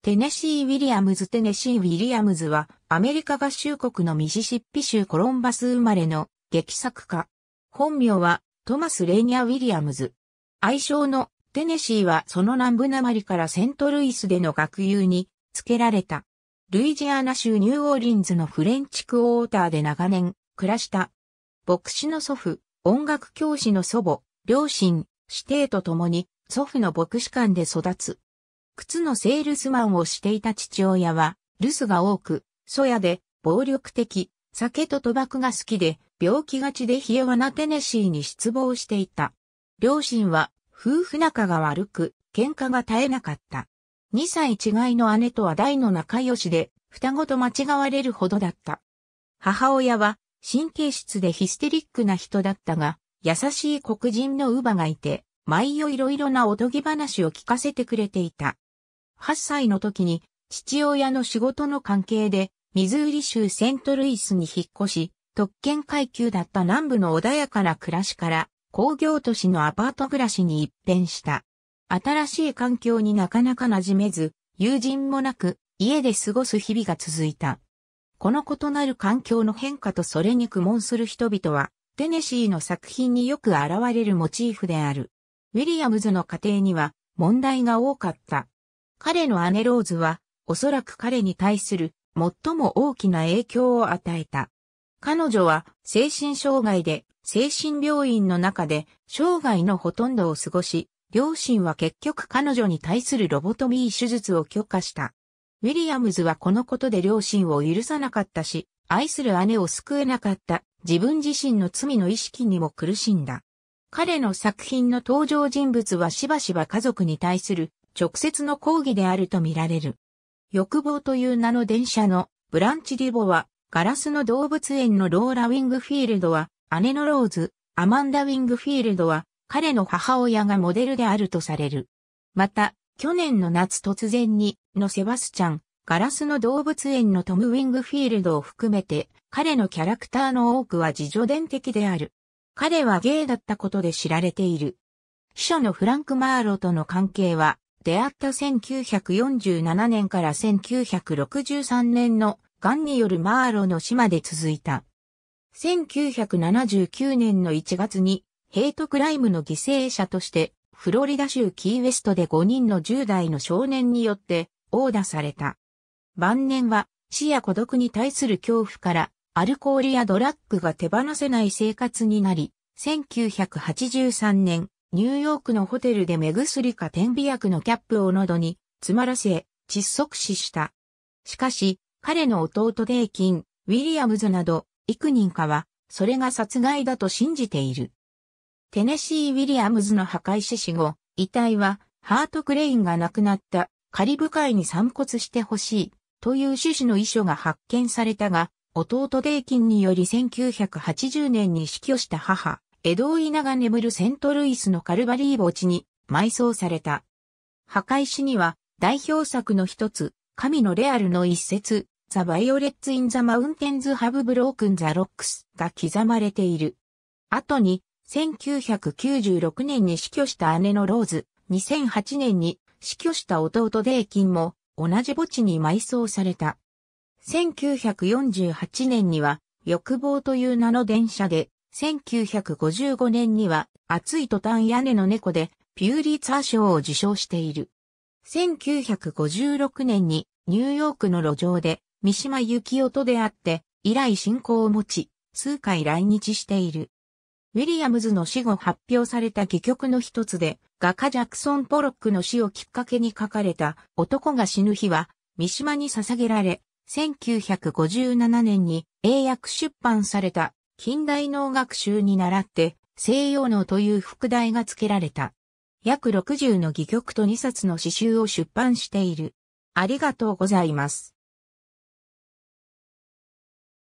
テネシー・ウィリアムズ・テネシー・ウィリアムズは、アメリカ合衆国のミシシッピ州コロンバス生まれの劇作家。本名は、トマス・レーニア・ウィリアムズ。愛称のテネシーはその南部なまりからセントルイスでの学友に付けられた。ルイジアナ州ニューオーリンズのフレンチクォーターで長年暮らした。牧師の祖父、音楽教師の祖母、両親、姉弟と共に祖父の牧師館で育つ。靴のセールスマンをしていた父親は、留守が多く、粗野で、暴力的、酒と賭博が好きで、病気がちで冷えわなテネシーに失望していた。両親は、夫婦仲が悪く、喧嘩が絶えなかった。2歳違いの姉とは大の仲良しで、双子と間違われるほどだった。母親は、神経質でヒステリックな人だったが、優しい黒人の乳母がいて、毎夜いろいろなおとぎ話を聞かせてくれていた。8歳の時に父親の仕事の関係でミズーリ州セントルイスに引っ越し、特権階級だった南部の穏やかな暮らしから工業都市のアパート暮らしに一変した。新しい環境になかなか馴染めず、友人もなく家で過ごす日々が続いた。この異なる環境の変化とそれに苦悶する人々は、テネシーの作品によく現れるモチーフである。ウィリアムズの家庭には問題が多かった。彼の姉ローズは、おそらく彼に対する最も大きな影響を与えた。彼女は精神障害で精神病院の中で生涯のほとんどを過ごし、両親は結局彼女に対するロボトミー手術を許可した。ウィリアムズはこのことで両親を許さなかったし、愛する姉を救えなかった自分自身の罪の意識にも苦しんだ。彼の作品の登場人物はしばしば家族に対する直接の抗議であるとみられる。欲望という名の電車のブランチ・ディボは、ガラスの動物園のローラ・ウィングフィールドは、姉のローズ、アマンダ・ウィングフィールドは、彼の母親がモデルであるとされる。また、去年の夏突然に、のセバスチャン、ガラスの動物園のトム・ウィングフィールドを含めて、彼のキャラクターの多くは自助伝的である。彼はゲイだったことで知られている。秘書のフランク・マーロとの関係は、出会った1947年から1963年の癌によるマーロの死まで続いた。1979年の1月にヘイトクライムの犠牲者としてフロリダ州キーウェストで5人の10代の少年によって殴打された。晩年は死や孤独に対する恐怖からアルコールやドラッグが手放せない生活になり、1983年ニューヨークのホテルで目薬か点鼻薬のキャップを喉に詰まらせ窒息死した。しかし、彼の弟デイキン、ウィリアムズなど幾人かは、それが殺害だと信じている。テネシー・ウィリアムズの破壊死死後、遺体はハート・クレインが亡くなったカリブ海に散骨してほしいという趣旨の遺書が発見されたが、弟デイキンにより1980年に死去した母、エドウィナが眠るセントルイスのカルバリー墓地に埋葬された。墓石には代表作の一つ、カミノ・レアルの一節、 The violets in the mountains have broken the rocks が刻まれている。後に、1996年に死去した姉のローズ、2008年に死去した弟デイキンも同じ墓地に埋葬された。1948年には欲望という名の電車で1955年には熱いトタン屋根の猫でピューリーツァー賞を受賞している。1956年にニューヨークの路上で三島由紀夫と出会って以来信仰を持ち数回来日している。ウィリアムズの死後発表された戯曲の一つで画家ジャクソン・ポロックの死をきっかけに書かれた男が死ぬ日は三島に捧げられ1957年に英訳出版された近代農学習に倣って西洋能という副題が付けられた。約60の戯曲と2冊の詩集を出版している。ありがとうございます。